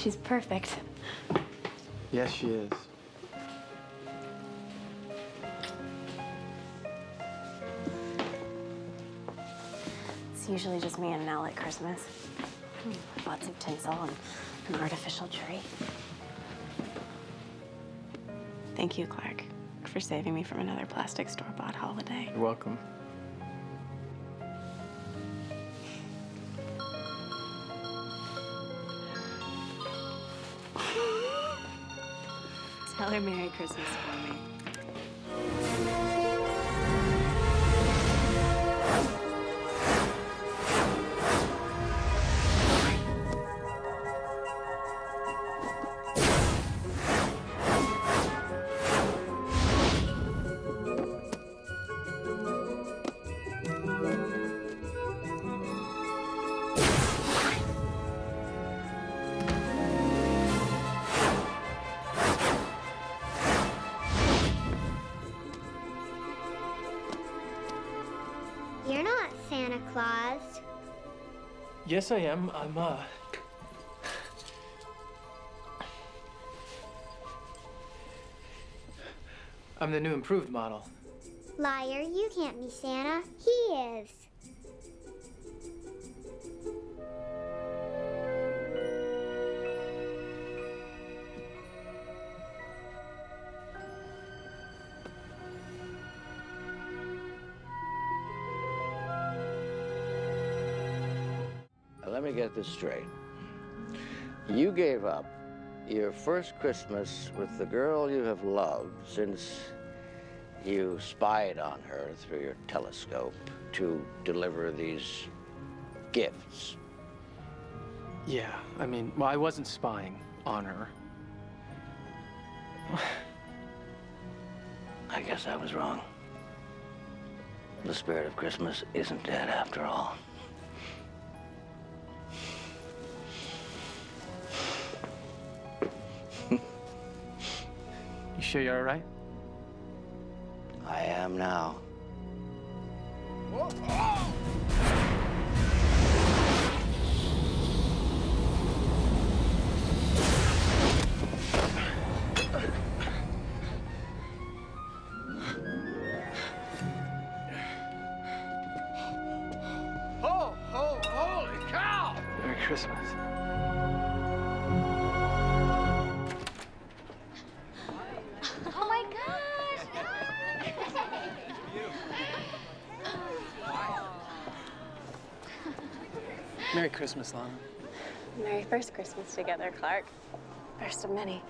She's perfect. Yes, she is. It's usually just me and Nell at Christmas. Lots of tinsel and an artificial tree. Thank you, Clark, for saving me from another plastic store-bought holiday. You're welcome. Tell her Merry Christmas for me. You're not Santa Claus. Yes, I am. I'm, uh. I'm the new improved model. Liar, you can't be Santa. He is. Let me get this straight. You gave up your first Christmas with the girl you have loved since you spied on her through your telescope to deliver these gifts. Yeah, I mean, well, I wasn't spying on her. I guess I was wrong. The spirit of Christmas isn't dead after all. You sure you're all right? I am now. Oh, oh, holy cow! Merry Christmas. Merry Christmas, Lana. Merry first Christmas together, Clark. First of many.